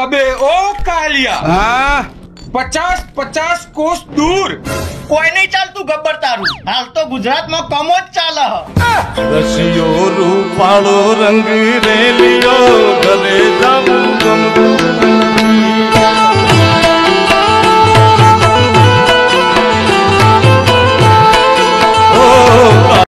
અબે ઓ કાલિયા હા પચાસ પચાસ કોસ દૂર કોઈ નહીં ચાલતું ગબ્બર તારું હાલ તો ગુજરાતમાં કમો જ ચાલે હ રસિયો રૂપાળો રંગ રેલિયો ઘરે જવું ગમતું